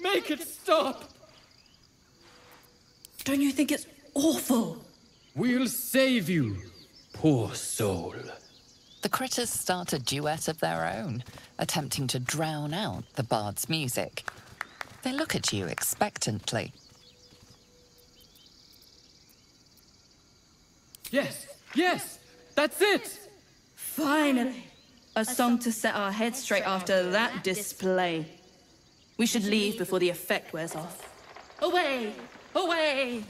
Make it stop! Don't you think it's awful? We'll save you, poor soul. The critters start a duet of their own, attempting to drown out the bard's music. They look at you expectantly. Yes, yes, that's it! Finally! A song to set our heads straight after that display. We should leave before the effect wears off. Away! Away!